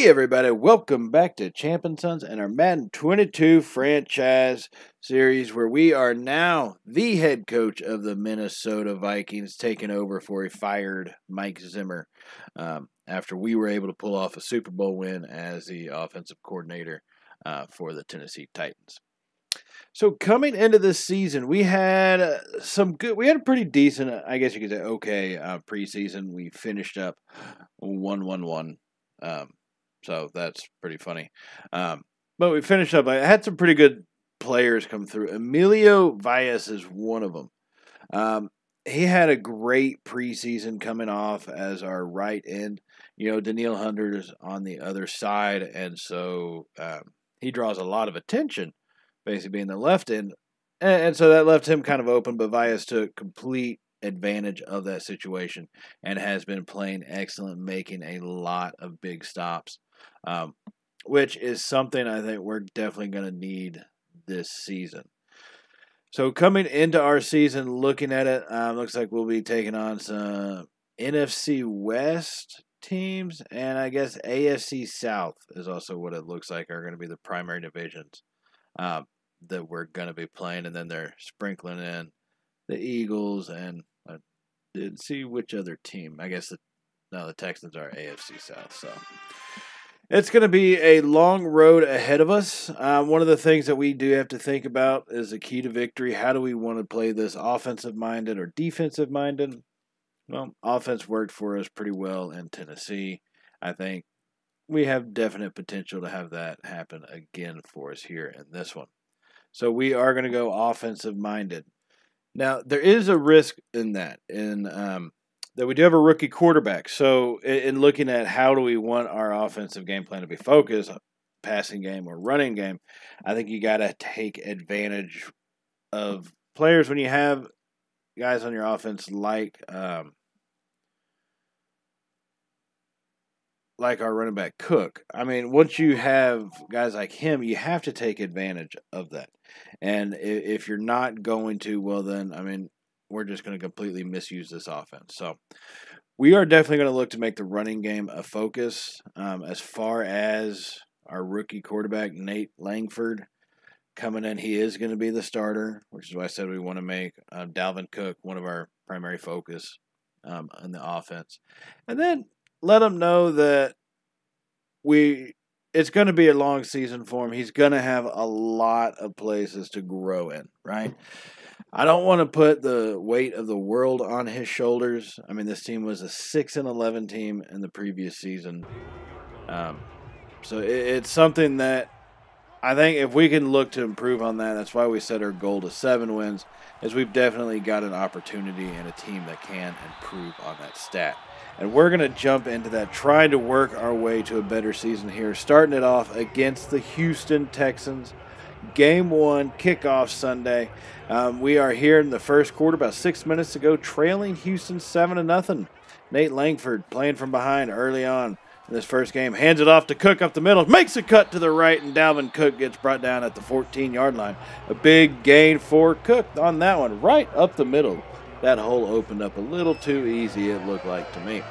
Hey everybody, welcome back to Champ and Sons and our Madden 22 franchise series where we are now the head coach of the Minnesota Vikings taking over for a fired Mike Zimmer um, after we were able to pull off a Super Bowl win as the offensive coordinator uh, for the Tennessee Titans. So coming into this season, we had uh, some good. We had a pretty decent, I guess you could say, okay uh, preseason. We finished up one one one. Um, so that's pretty funny. Um, but we finished up. I had some pretty good players come through. Emilio Valles is one of them. Um, he had a great preseason coming off as our right end. You know, Danielle Hunter is on the other side, and so um, he draws a lot of attention, basically being the left end. And, and so that left him kind of open, but Valles took complete advantage of that situation and has been playing excellent, making a lot of big stops um, which is something I think we're definitely going to need this season. So coming into our season, looking at it, um, looks like we'll be taking on some NFC West teams, and I guess AFC South is also what it looks like are going to be the primary divisions um, that we're going to be playing, and then they're sprinkling in the Eagles and I didn't see which other team. I guess the no, the Texans are AFC South. So it's going to be a long road ahead of us. Uh, one of the things that we do have to think about is the key to victory. How do we want to play this offensive minded or defensive minded? Well, offense worked for us pretty well in Tennessee. I think we have definite potential to have that happen again for us here in this one. So we are going to go offensive minded. Now, there is a risk in that. In um, that we do have a rookie quarterback. So, in looking at how do we want our offensive game plan to be focused, passing game or running game, I think you got to take advantage of players when you have guys on your offense like um, like our running back Cook. I mean, once you have guys like him, you have to take advantage of that. And if you're not going to, well, then I mean, we're just going to completely misuse this offense. So we are definitely going to look to make the running game a focus. Um, as far as our rookie quarterback, Nate Langford, coming in, he is going to be the starter, which is why I said we want to make uh, Dalvin Cook one of our primary focus um, in the offense. And then let him know that we it's going to be a long season for him. He's going to have a lot of places to grow in, right? I don't want to put the weight of the world on his shoulders. I mean, this team was a six and eleven team in the previous season, um, so it, it's something that I think if we can look to improve on that, that's why we set our goal to seven wins. Is we've definitely got an opportunity and a team that can improve on that stat. And we're going to jump into that, trying to work our way to a better season here, starting it off against the Houston Texans. Game one, kickoff Sunday. Um, we are here in the first quarter, about six minutes ago, trailing Houston seven to nothing. Nate Langford playing from behind early on in this first game, hands it off to Cook up the middle, makes a cut to the right, and Dalvin Cook gets brought down at the 14-yard line. A big gain for Cook on that one, right up the middle. That hole opened up a little too easy, it looked like to me.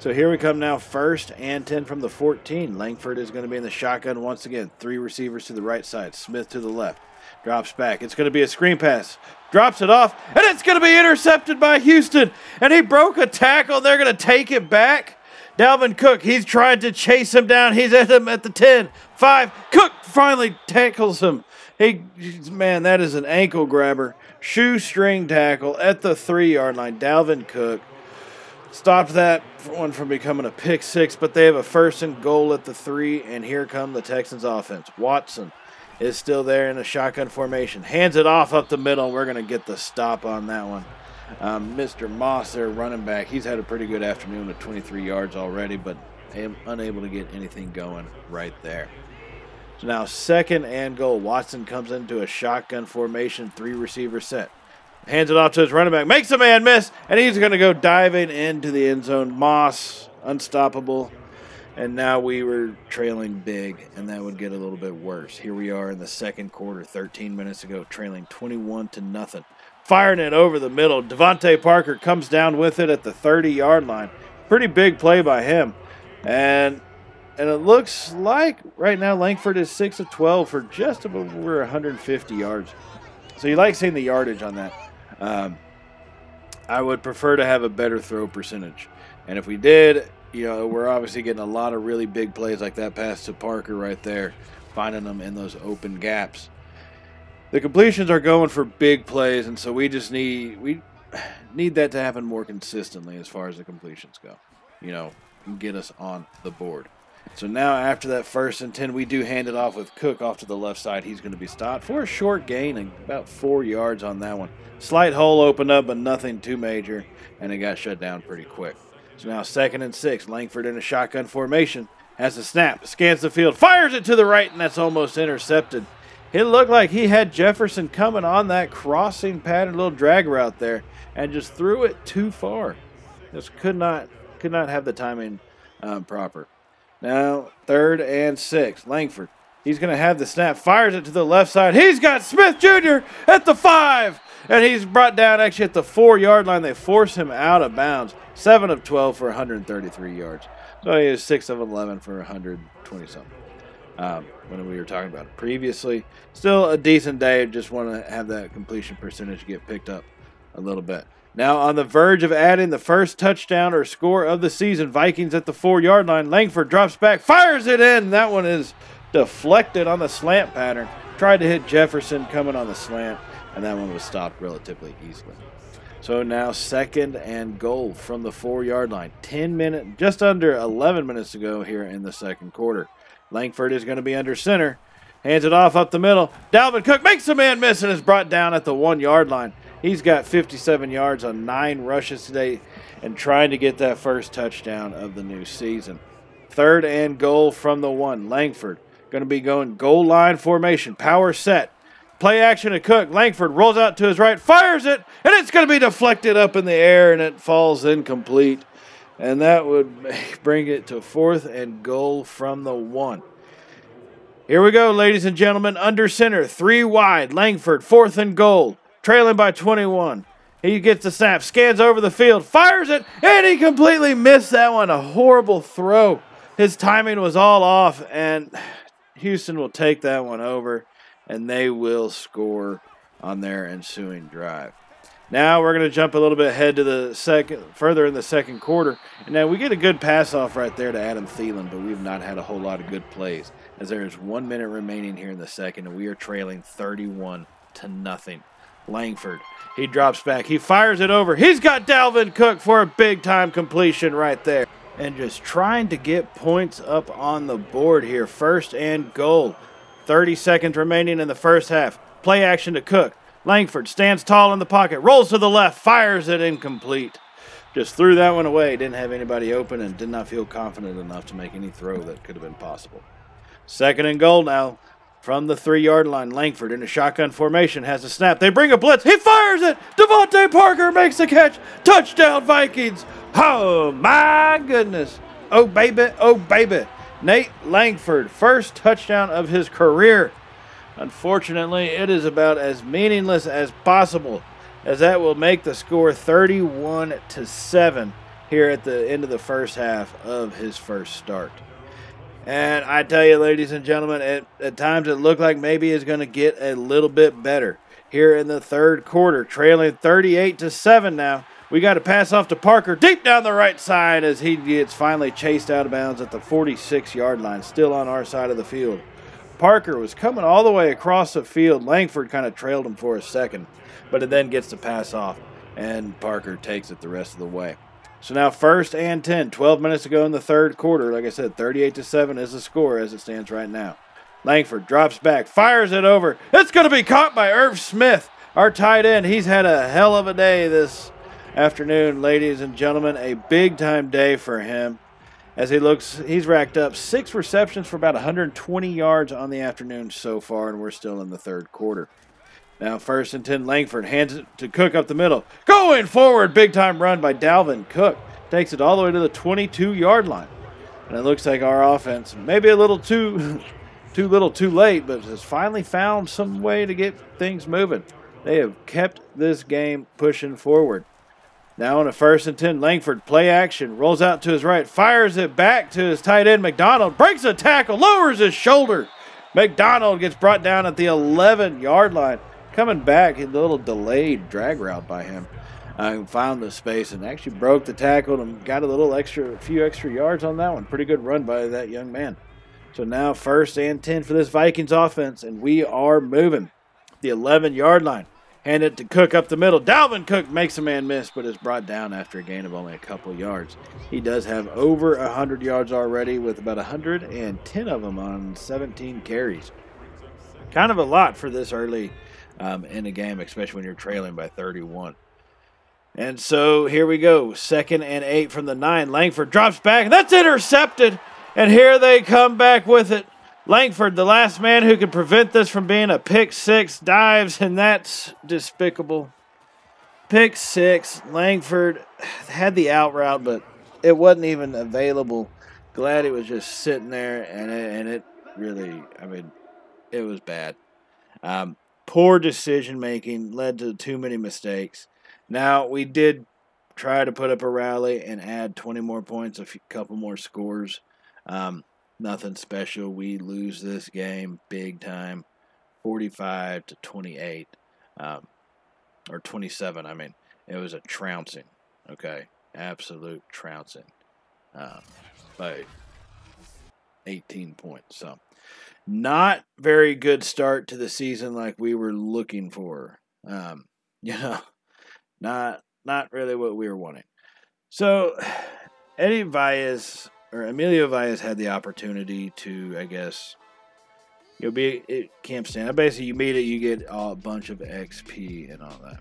So here we come now, first and 10 from the 14. Langford is going to be in the shotgun once again. Three receivers to the right side, Smith to the left. Drops back. It's going to be a screen pass. Drops it off, and it's going to be intercepted by Houston. And he broke a tackle. They're going to take it back. Dalvin Cook, he's trying to chase him down. He's at him at the 10, 5. Cook finally tackles him. He, man, that is an ankle grabber. Shoestring tackle at the three yard line. Dalvin Cook stopped that one from becoming a pick six, but they have a first and goal at the three, and here come the Texans offense. Watson is still there in a shotgun formation. Hands it off up the middle. We're going to get the stop on that one. Um, Mr. Moss, their running back, he's had a pretty good afternoon with 23 yards already, but am unable to get anything going right there. So now second and goal. Watson comes into a shotgun formation, three receiver set. Hands it off to his running back, makes a man miss, and he's going to go diving into the end zone. Moss, unstoppable and now we were trailing big, and that would get a little bit worse. Here we are in the second quarter, 13 minutes ago, trailing 21 to nothing. Firing it over the middle. DeVante Parker comes down with it at the 30 yard line. Pretty big play by him. And and it looks like right now Langford is 6 of 12 for just over 150 yards. So you like seeing the yardage on that. Um, I would prefer to have a better throw percentage. And if we did, you know, we're obviously getting a lot of really big plays like that pass to Parker right there, finding them in those open gaps. The completions are going for big plays, and so we just need we need that to happen more consistently as far as the completions go. You know, get us on the board. So now after that first and 10, we do hand it off with Cook off to the left side. He's going to be stopped for a short gain and about four yards on that one. Slight hole opened up, but nothing too major, and it got shut down pretty quick. So now second and six. Langford in a shotgun formation. Has a snap, scans the field, fires it to the right, and that's almost intercepted. It looked like he had Jefferson coming on that crossing pattern, little drag route there, and just threw it too far. Just could not could not have the timing um, proper. Now third and six. Langford. He's going to have the snap. Fires it to the left side. He's got Smith Jr. at the five. And he's brought down actually at the four yard line. They force him out of bounds. 7 of 12 for 133 yards. So he is 6 of 11 for 120 something. Um, when we were talking about it previously. Still a decent day. Just want to have that completion percentage get picked up a little bit. Now on the verge of adding the first touchdown or score of the season, Vikings at the four yard line. Langford drops back, fires it in. That one is deflected on the slant pattern. Tried to hit Jefferson coming on the slant, and that one was stopped relatively easily. So now second and goal from the four yard line. 10 minutes, just under 11 minutes to go here in the second quarter. Langford is going to be under center. Hands it off up the middle. Dalvin Cook makes a man miss and is brought down at the one yard line. He's got 57 yards on nine rushes today and trying to get that first touchdown of the new season. Third and goal from the one. Langford going to be going goal line formation, power set. Play action to Cook. Langford rolls out to his right, fires it, and it's going to be deflected up in the air, and it falls incomplete. And that would bring it to fourth and goal from the one. Here we go, ladies and gentlemen. Under center, three wide. Langford, fourth and goal, trailing by 21. He gets the snap, scans over the field, fires it, and he completely missed that one. A horrible throw. His timing was all off, and Houston will take that one over and they will score on their ensuing drive. Now we're going to jump a little bit ahead to the second, further in the second quarter. And now we get a good pass off right there to Adam Thielen, but we've not had a whole lot of good plays as there is one minute remaining here in the second, and we are trailing 31 to nothing. Langford, he drops back, he fires it over. He's got Dalvin Cook for a big time completion right there. And just trying to get points up on the board here. First and goal. 30 seconds remaining in the first half. Play action to Cook. Langford stands tall in the pocket, rolls to the left, fires it incomplete. Just threw that one away. Didn't have anybody open and did not feel confident enough to make any throw that could have been possible. Second and goal now from the three yard line. Langford in a shotgun formation has a snap. They bring a blitz. He fires it. DeVante Parker makes the catch. Touchdown, Vikings. Oh, my goodness. Oh, baby. Oh, baby. Nate Langford, first touchdown of his career. Unfortunately, it is about as meaningless as possible, as that will make the score 31 to 7 here at the end of the first half of his first start. And I tell you, ladies and gentlemen, at, at times it looked like maybe it's going to get a little bit better here in the third quarter, trailing 38 to 7 now. We got to pass off to Parker deep down the right side as he gets finally chased out of bounds at the 46 yard line, still on our side of the field. Parker was coming all the way across the field. Langford kind of trailed him for a second, but it then gets the pass off, and Parker takes it the rest of the way. So now first and 10, 12 minutes to go in the third quarter. Like I said, 38 to 7 is the score as it stands right now. Langford drops back, fires it over. It's going to be caught by Irv Smith, our tight end. He's had a hell of a day this afternoon, ladies and gentlemen. A big time day for him as he looks, he's racked up six receptions for about 120 yards on the afternoon so far, and we're still in the third quarter. Now, first and 10, Langford hands it to Cook up the middle. Going forward, big time run by Dalvin Cook. Takes it all the way to the 22 yard line. And it looks like our offense, maybe a little too, too little too late, but has finally found some way to get things moving. They have kept this game pushing forward. Now on a first and 10, Langford play action, rolls out to his right, fires it back to his tight end, McDonald, breaks a tackle, lowers his shoulder. McDonald gets brought down at the 11 yard line. Coming back, a little delayed drag route by him. Uh, found the space and actually broke the tackle and got a little extra, a few extra yards on that one. Pretty good run by that young man. So now first and 10 for this Vikings offense, and we are moving. The 11 yard line. Hand it to Cook up the middle. Dalvin Cook makes a man miss, but is brought down after a gain of only a couple yards. He does have over 100 yards already, with about 110 of them on 17 carries. Kind of a lot for this early um, in the game, especially when you're trailing by 31. And so here we go. Second and eight from the nine. Langford drops back, that's intercepted. And here they come back with it. Langford, the last man who could prevent this from being a pick six, dives, and that's despicable. Pick six. Langford had the out route, but it wasn't even available. Glad it was just sitting there, and it, and it really, I mean, it was bad. Um, poor decision making led to too many mistakes. Now, we did try to put up a rally and add 20 more points, a few, couple more scores. Um, nothing special. We lose this game big time, 45 to 28, um, or 27. I mean, it was a trouncing. Okay, absolute trouncing um, by 18 points. So, not very good start to the season like we were looking for. Um, you know, not not really what we were wanting. So, Eddie Valles or Emilio Valles had the opportunity to, I guess, you'll be at Camp Stand. Basically, you meet it, you get a bunch of XP and all that.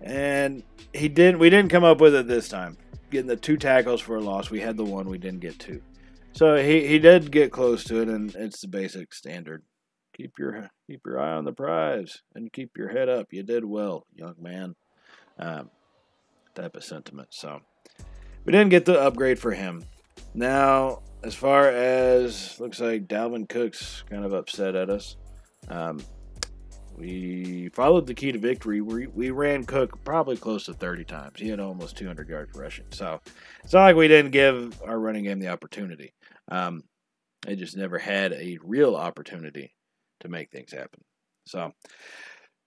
And he didn't. We didn't come up with it this time. Getting the two tackles for a loss. We had the one. We didn't get two. So he, he did get close to it, and it's the basic standard. Keep your keep your eye on the prize and keep your head up. You did well, young man. Um, type of sentiment. So we didn't get the upgrade for him. Now, as far as looks like Dalvin Cook's kind of upset at us. Um, we followed the key to victory. We, we ran Cook probably close to 30 times. He had almost 200 yards rushing. So it's not like we didn't give our running game the opportunity. Um, they just never had a real opportunity to make things happen. So,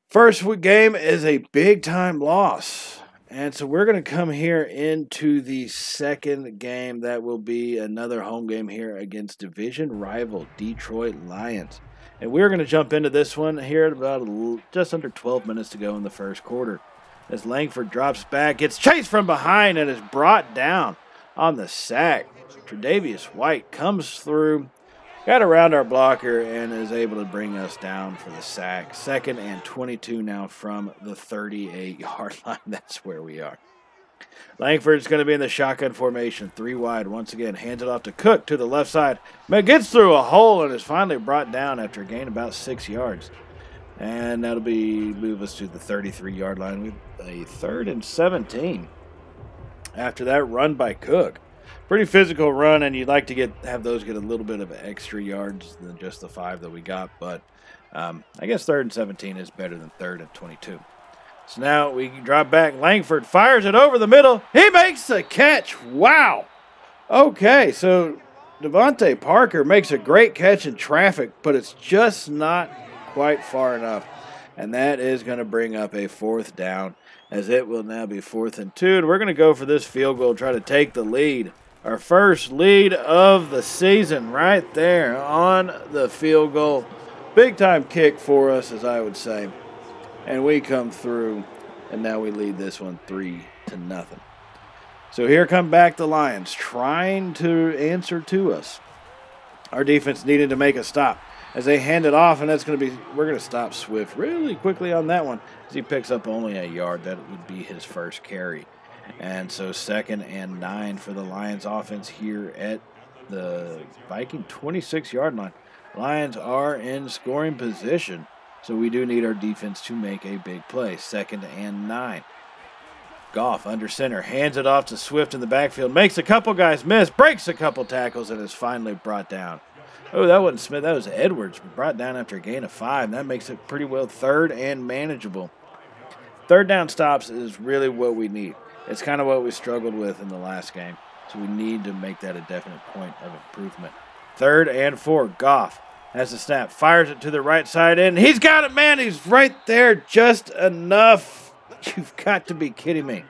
first game is a big time loss. And so we're going to come here into the second game that will be another home game here against division rival Detroit Lions. And we're going to jump into this one here at about just under 12 minutes to go in the first quarter. As Langford drops back, gets chased from behind and is brought down on the sack. Tre'Davious White comes through got around our blocker and is able to bring us down for the sack. Second and 22 now from the 38 yard line. That's where we are. Langford's going to be in the shotgun formation, three wide. Once again, hands it off to Cook to the left side. Man gets through a hole and is finally brought down after a gain about six yards. And that'll be move us to the 33 yard line with a third and 17. After that run by Cook pretty physical run, and you'd like to get have those get a little bit of extra yards than just the five that we got. But um, I guess third and 17 is better than third and 22. So now we drop back. Langford fires it over the middle. He makes the catch. Wow. Okay, so DeVante Parker makes a great catch in traffic, but it's just not quite far enough. And that is going to bring up a fourth down, as it will now be fourth and two. And we're going to go for this field goal, try to take the lead. Our first lead of the season right there on the field goal. Big time kick for us, as I would say. And we come through, and now we lead this one three to nothing. So here come back the Lions, trying to answer to us. Our defense needed to make a stop as they hand it off, and that's going to be we're going to stop Swift really quickly on that one as he picks up only a yard. That would be his first carry. And so, second and nine for the Lions offense here at the Viking 26 yard line. Lions are in scoring position, so we do need our defense to make a big play. Second and nine. Goff under center, hands it off to Swift in the backfield, makes a couple guys miss, breaks a couple tackles, and is finally brought down. Oh, that wasn't Smith, that was Edwards, brought down after a gain of five. That makes it pretty well third and manageable. Third down stops is really what we need. It's kind of what we struggled with in the last game. So we need to make that a definite point of improvement. Third and four. Goff has the snap, fires it to the right side, and he's got it, man. He's right there just enough. You've got to be kidding me.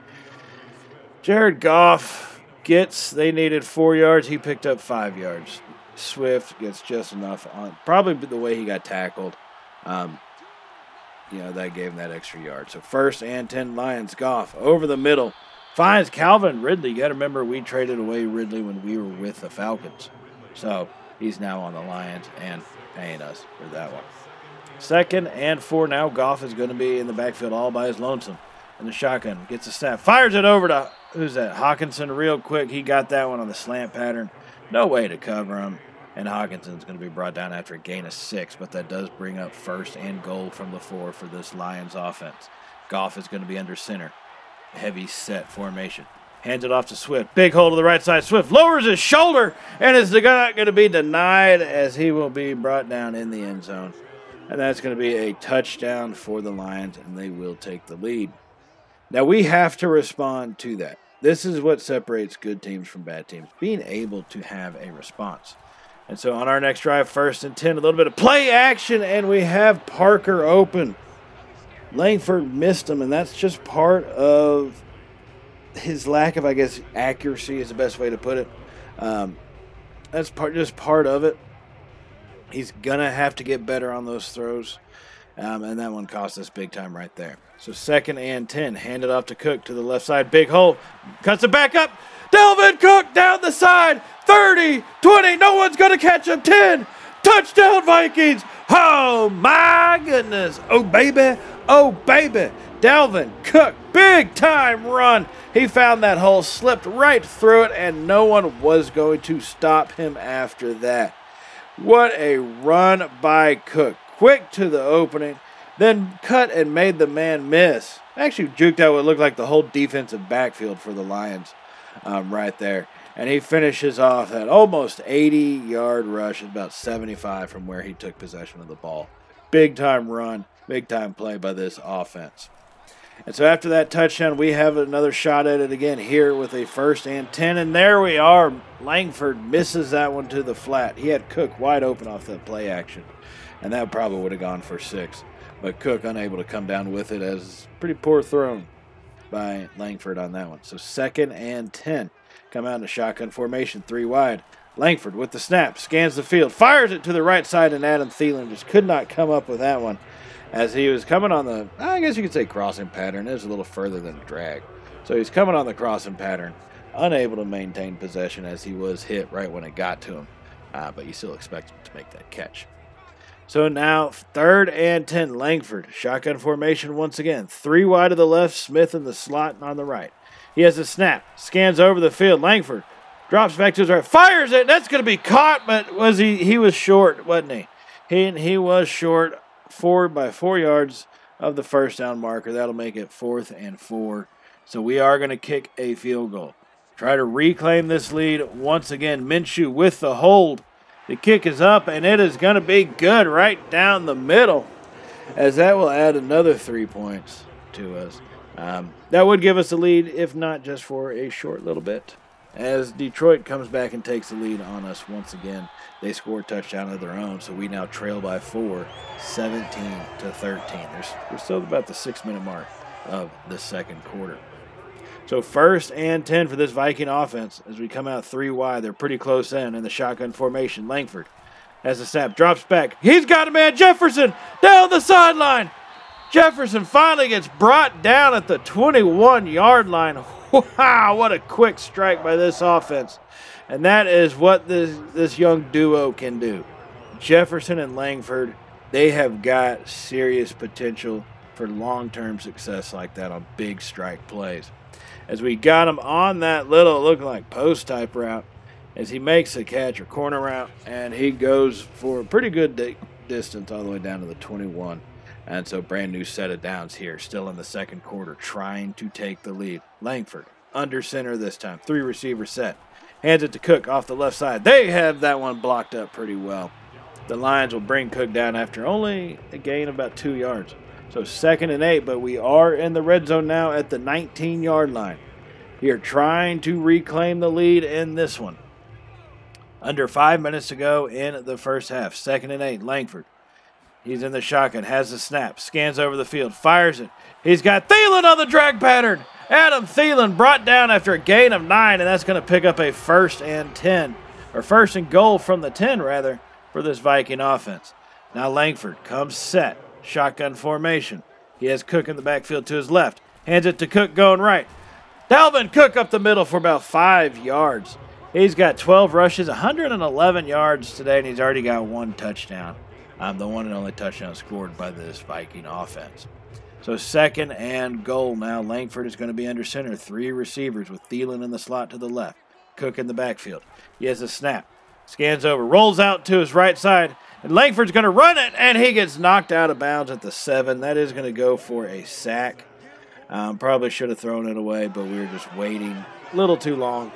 Jared Goff gets, they needed four yards. He picked up five yards. Swift gets just enough on probably the way he got tackled. Um, you know, that gave him that extra yard. So first and 10 Lions, Goff over the middle. Finds Calvin Ridley. You got to remember, we traded away Ridley when we were with the Falcons. So he's now on the Lions and paying us for that one. Second and four now. Goff is going to be in the backfield all by his lonesome. And the shotgun gets a snap. Fires it over to, who's that? Hockenson real quick. He got that one on the slant pattern. No way to cover him. And Hockenson's going to be brought down after a gain of six, but that does bring up first and goal from the four for this Lions offense. Goff is going to be under center. Heavy set formation. Hands it off to Swift. Big hole to the right side. Swift lowers his shoulder and is going to be denied as he will be brought down in the end zone. And that's going to be a touchdown for the Lions, and they will take the lead. Now we have to respond to that. This is what separates good teams from bad teams being able to have a response. And so on our next drive, first and 10, a little bit of play action, and we have Parker open. Langford missed him, and that's just part of his lack of, I guess, accuracy is the best way to put it. Um, that's part, just part of it. He's gonna have to get better on those throws, um, and that one cost us big time right there. So second and ten, handed off to Cook to the left side, big hole, cuts it back up. Dalvin Cook down the side, 30, 20, no one's going to catch him, 10, touchdown Vikings. Oh my goodness. Oh baby, oh baby. Dalvin Cook, big time run. He found that hole, slipped right through it, and no one was going to stop him after that. What a run by Cook. Quick to the opening, then cut and made the man miss. Actually, juked out what looked like the whole defensive backfield for the Lions um, right there. And he finishes off that almost 80 yard rush, at about 75 from where he took possession of the ball. Big time run, big time play by this offense. And so after that touchdown, we have another shot at it again here with a first and 10. And there we are. Langford misses that one to the flat. He had Cook wide open off that play action. And that probably would have gone for six. But Cook unable to come down with it as pretty poor thrown by Langford on that one. So second and 10. Come out in a shotgun formation, three wide. Langford with the snap, scans the field, fires it to the right side, and Adam Thielen just could not come up with that one as he was coming on the, I guess you could say crossing pattern. It was a little further than drag. So he's coming on the crossing pattern, unable to maintain possession as he was hit right when it got to him. Uh, but you still expect him to make that catch. So now third and 10, Langford. Shotgun formation once again. Three wide to the left, Smith in the slot and on the right. He has a snap, scans over the field. Langford drops back to his right, fires it. That's going to be caught, but was he? He was short, wasn't he? He he was short, four by four yards of the first down marker. That'll make it fourth and four. So we are going to kick a field goal. Try to reclaim this lead once again. Minshew with the hold the kick is up, and it is going to be good right down the middle, as that will add another three points to us. Um, that would give us a lead, if not just for a short little bit. As Detroit comes back and takes the lead on us once again, they score a touchdown of their own, so we now trail by four, 17 to 13. There's, we're still about the six minute mark of the second quarter. So first and 10 for this Viking offense as we come out three wide. They're pretty close in in the shotgun formation. Langford as the snap drops back. He's got a man, Jefferson, down the sideline. Jefferson finally gets brought down at the 21 yard line. Wow, what a quick strike by this offense. And that is what this, this young duo can do. Jefferson and Langford, they have got serious potential for long term success like that on big strike plays as we got him on that little looking like post type route as he makes a catch or corner route and he goes for a pretty good di- distance all the way down to the 21 and so brand new set of downs here still in the second quarter trying to take the lead. Langford under center this time three receiver set. Hands it to cook off the left side. They have that one blocked up pretty well. The lions will bring cook down after only a gain of about two yards so second and eight, but we are in the red zone now at the 19 yard line. here trying to reclaim the lead in this one. Under five minutes to go in the first half. Second and eight, Langford. He's in the shotgun, has the snap, scans over the field, fires it. He's got Thielen on the drag pattern. Adam Thielen brought down after a gain of nine, and that's going to pick up a first and 10, or first and goal from the 10, rather, for this Viking offense. Now Langford comes set, shotgun formation. He has Cook in the backfield to his left, hands it to Cook going right. Dalvin Cook up the middle for about five yards. He's got 12 rushes, 111 yards today, and he's already got one touchdown. Um, the one and only touchdown scored by this Viking offense. So second and goal now. Langford is going to be under center. Three receivers with Thielen in the slot to the left. Cook in the backfield. He has a snap. Scans over. Rolls out to his right side. And Langford's going to run it. And he gets knocked out of bounds at the seven. That is going to go for a sack. Um, probably should have thrown it away, but we were just waiting a little too long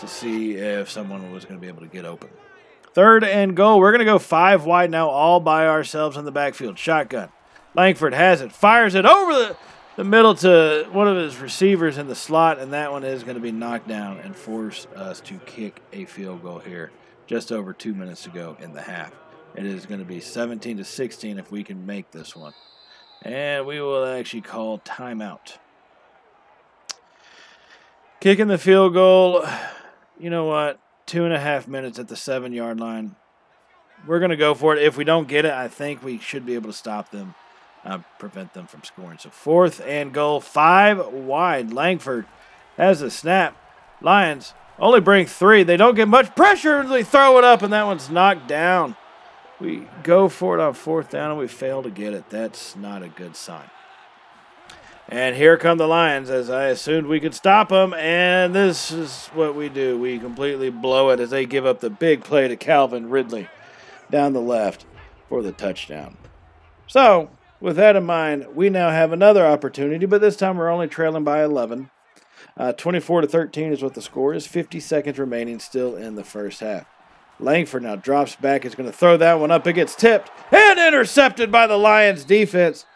to see if someone was going to be able to get open. Third and goal. We're going to go five wide now, all by ourselves in the backfield. Shotgun. Langford has it, fires it over the, the middle to one of his receivers in the slot, and that one is going to be knocked down and force us to kick a field goal here just over two minutes to go in the half. It is going to be 17 to 16 if we can make this one. And we will actually call timeout. Kicking the field goal, you know what? Two and a half minutes at the seven yard line. We're going to go for it. If we don't get it, I think we should be able to stop them, uh, prevent them from scoring. So, fourth and goal, five wide. Langford has a snap. Lions only bring three. They don't get much pressure. They throw it up, and that one's knocked down. We go for it on fourth down, and we fail to get it. That's not a good sign. And here come the Lions, as I assumed we could stop them. And this is what we do. We completely blow it as they give up the big play to Calvin Ridley down the left for the touchdown. So, with that in mind, we now have another opportunity, but this time we're only trailing by 11. Uh, 24 to 13 is what the score is. 50 seconds remaining still in the first half. Langford now drops back. Is going to throw that one up. It gets tipped and intercepted by the Lions defense.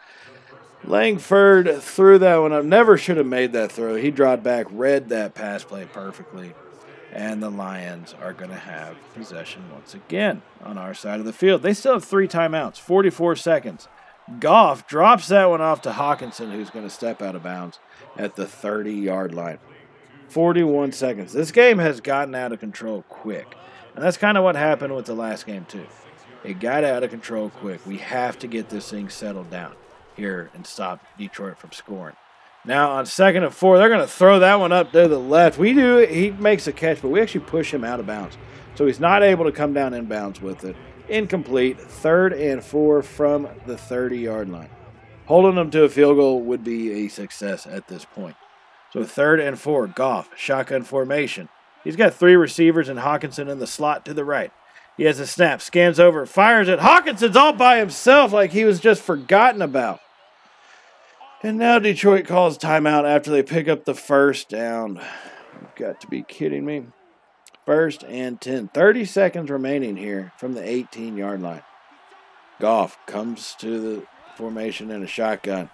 Langford threw that one up. Never should have made that throw. He dropped back, read that pass play perfectly. And the Lions are going to have possession once again on our side of the field. They still have three timeouts, 44 seconds. Goff drops that one off to Hockenson, who's going to step out of bounds at the 30 yard line. 41 seconds. This game has gotten out of control quick. And that's kind of what happened with the last game, too. It got out of control quick. We have to get this thing settled down here and stop Detroit from scoring. Now on second and four, they're going to throw that one up to the left. We do. He makes a catch, but we actually push him out of bounds, so he's not able to come down in bounds with it. Incomplete. Third and four from the 30-yard line. Holding them to a field goal would be a success at this point. So third and four, Goff, shotgun formation. He's got three receivers and Hockenson in the slot to the right. He has a snap, scans over, fires it. Hockenson's all by himself like he was just forgotten about. And now Detroit calls timeout after they pick up the first down. You've got to be kidding me. First and 10. 30 seconds remaining here from the 18 yard line. Goff comes to the formation in a shotgun.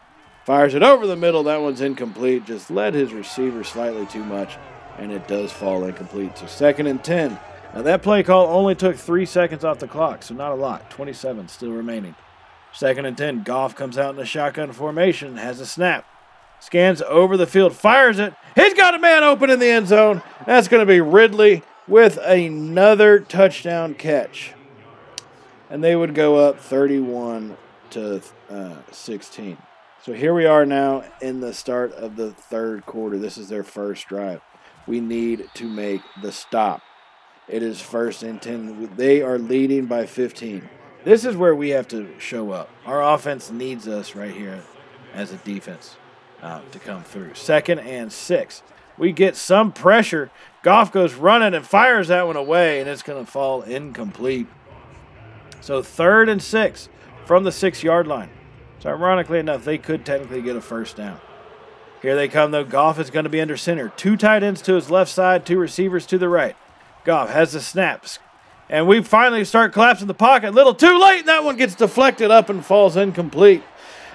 Fires it over the middle. That one's incomplete. Just led his receiver slightly too much, and it does fall incomplete. So second and 10. Now that play call only took three seconds off the clock, so not a lot. 27 still remaining. Second and 10. Goff comes out in the shotgun formation, has a snap. Scans over the field, fires it. He's got a man open in the end zone. That's going to be Ridley with another touchdown catch. And they would go up 31 to uh, 16. So here we are now in the start of the third quarter. This is their first drive. We need to make the stop. It is first and 10. They are leading by 15. This is where we have to show up. Our offense needs us right here as a defense uh, to come through. Second and six. We get some pressure. Goff goes running and fires that one away, and it's going to fall incomplete. So third and six from the six yard line. So ironically enough, they could technically get a first down. Here they come, though. Goff is going to be under center. Two tight ends to his left side, two receivers to the right. Goff has the snaps, and we finally start collapsing the pocket. A little too late, and that one gets deflected up and falls incomplete.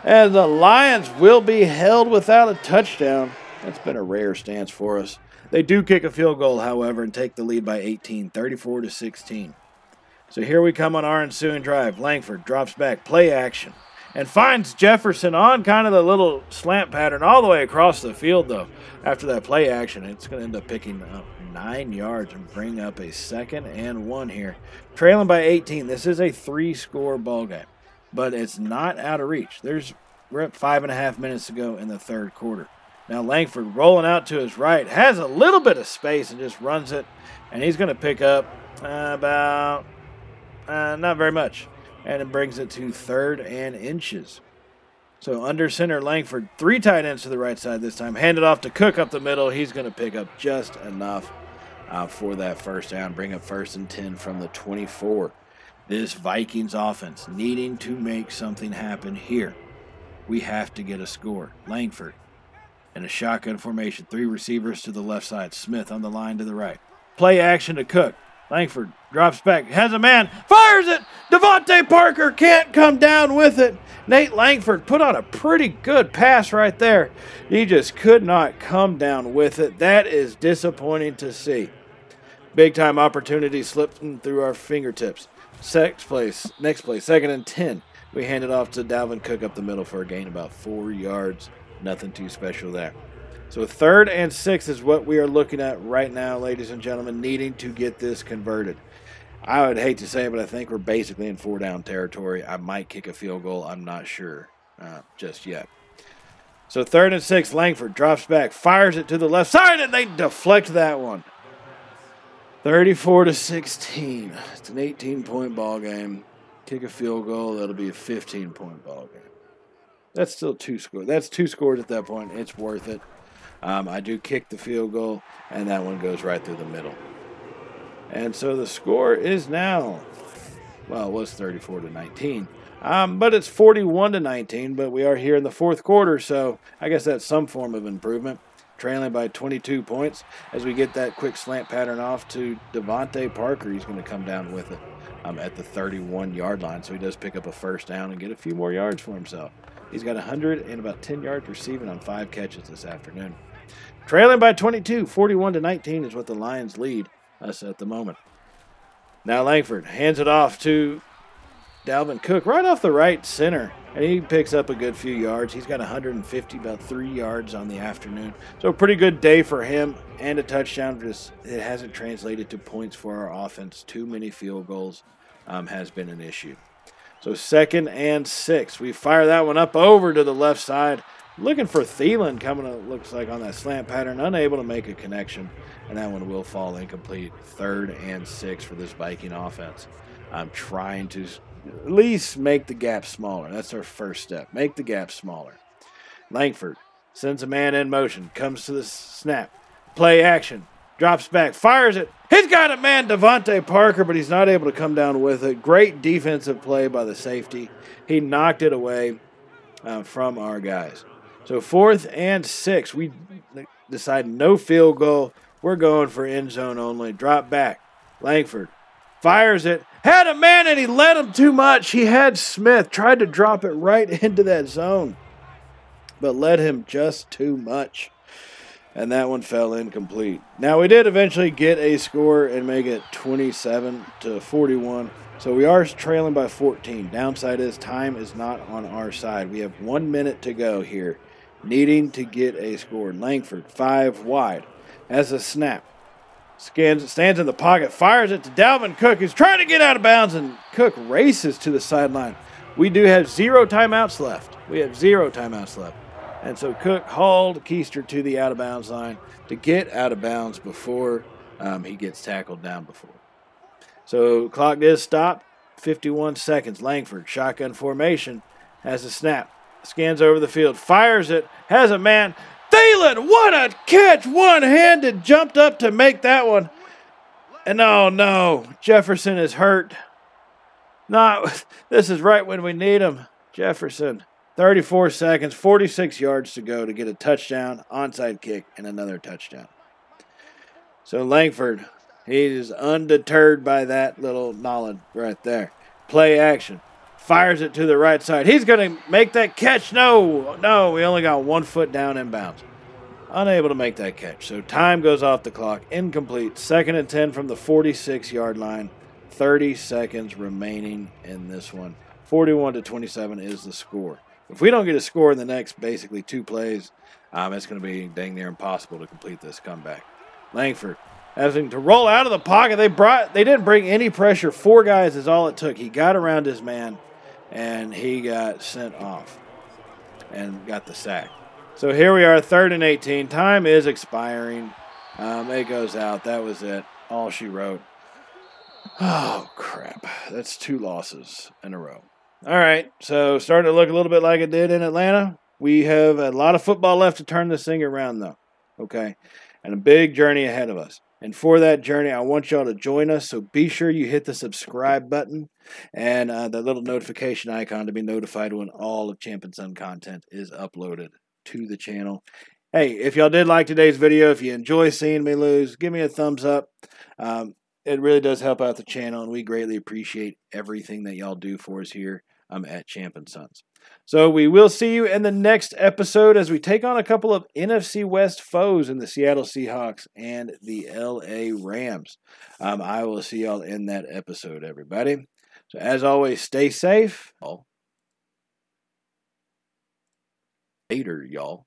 And the Lions will be held without a touchdown That's been a rare stance for us. They do kick a field goal, however, and take the lead by 18, 34 to 16. So here we come on our ensuing drive. Langford drops back, play action, and finds Jefferson on kind of the little slant pattern all the way across the field, though. After that play action, it's going to end up picking up nine yards and bring up a second and one here. Trailing by 18. This is a three score ball game, but it's not out of reach. There's we're at five and a half minutes to go in the third quarter. Now Langford rolling out to his right has a little bit of space and just runs it, and he's going to pick up uh, about uh, not very much, and it brings it to third and inches. So under center, Langford, three tight ends to the right side this time. Hand it off to Cook up the middle. He's going to pick up just enough uh, for that first down. Bring up first and 10 from the 24. This Vikings offense needing to make something happen here. We have to get a score. Langford in a shotgun formation. Three receivers to the left side. Smith on the line to the right. Play action to Cook. Langford drops back, has a man, fires it. DeVante Parker can't come down with it. Nate Langford put on a pretty good pass right there. He just could not come down with it. That is disappointing to see. Big time opportunity slipping through our fingertips. Next place, next place, second and 10. We hand it off to Dalvin Cook up the middle for a gain about four yards. Nothing too special there. So third and six is what we are looking at right now, ladies and gentlemen, needing to get this converted. I would hate to say it, but I think we're basically in four down territory. I might kick a field goal. I'm not sure uh, just yet. So third and six, Langford drops back, fires it to the left side, and they deflect that one. 34 to 16. It's an 18 point ball game. Kick a field goal, that'll be a 15 point ball game. That's still two scores. That's two scores at that point. It's worth it. Um, I do kick the field goal, and that one goes right through the middle. And so the score is now, well, it was 34 to 19. Um, but it's 41 to 19, but we are here in the fourth quarter, so I guess that's some form of improvement. Trailing by 22 points as we get that quick slant pattern off to DeVante Parker. He's going to come down with it um, at the 31 yard line, so he does pick up a first down and get a few more yards for himself. He's got 100 and about 10 yards receiving on five catches this afternoon. Trailing by 22, 41 to 19 is what the Lions lead us at the moment. Now Langford hands it off to Dalvin Cook right off the right center, and he picks up a good few yards. He's got 150, about three yards on the afternoon. So a pretty good day for him and a touchdown. Just it hasn't translated to points for our offense. Too many field goals um, has been an issue. So second and six. We fire that one up over to the left side. Looking for Thielen coming, it looks like, on that slant pattern, unable to make a connection, and that one will fall incomplete. Third and six for this Viking offense. I'm trying to at least make the gap smaller. That's our first step. Make the gap smaller. Langford sends a man in motion, comes to the snap, play action, drops back, fires it. He's got a man, DeVante Parker, but he's not able to come down with it. Great defensive play by the safety. He knocked it away uh, from our guys. So fourth and six, we decide no field goal. We're going for end zone only. Drop back. Langford fires it. Had a man and he let him too much. He had Smith. Tried to drop it right into that zone, but let him just too much. And that one fell incomplete. Now we did eventually get a score and make it 27 to 41. So we are trailing by 14. Downside is time is not on our side. We have one minute to go here needing to get a score. Langford, five wide, as a snap. Scans, stands in the pocket, fires it to Dalvin Cook, who's trying to get out of bounds, and Cook races to the sideline. We do have zero timeouts left. We have zero timeouts left. And so Cook hauled Keister to the out of bounds line to get out of bounds before um, he gets tackled down before. So clock is stopped. 51 seconds. Langford, shotgun formation, has a snap scans over the field, fires it, has a man. Thielen, what a catch! One handed, jumped up to make that one. And oh no, Jefferson is hurt. Not, this is right when we need him. Jefferson, 34 seconds, 46 yards to go to get a touchdown, onside kick, and another touchdown. So Langford, he is undeterred by that little knowledge right there. Play action fires it to the right side. He's going to make that catch. No, no, we only got one foot down in bounds. unable to make that catch. So time goes off the clock, incomplete. Second and 10 from the 46 yard line. 30 seconds remaining in this one. 41 to 27 is the score. If we don't get a score in the next basically two plays, um, it's going to be dang near impossible to complete this comeback. Langford having to roll out of the pocket. They brought they didn't bring any pressure. Four guys is all it took. He got around his man and he got sent off and got the sack. So here we are, third and 18. Time is expiring. Um, it goes out. That was it. All she wrote. Oh, crap. That's two losses in a row. All right. So starting to look a little bit like it did in Atlanta. We have a lot of football left to turn this thing around, though. Okay. And a big journey ahead of us. And for that journey, I want y'all to join us. So be sure you hit the subscribe button and uh, the little notification icon to be notified when all of Champn content is uploaded to the channel. Hey, if y'all did like today's video, if you enjoy seeing me lose, give me a thumbs up. Um, it really does help out the channel, and we greatly appreciate everything that y'all do for us here um, at Champn Sons. So we will see you in the next episode as we take on a couple of NFC West foes in the Seattle Seahawks and the LA Rams. Um, I will see y'all in that episode, everybody. So as always, stay safe. Later, y'all.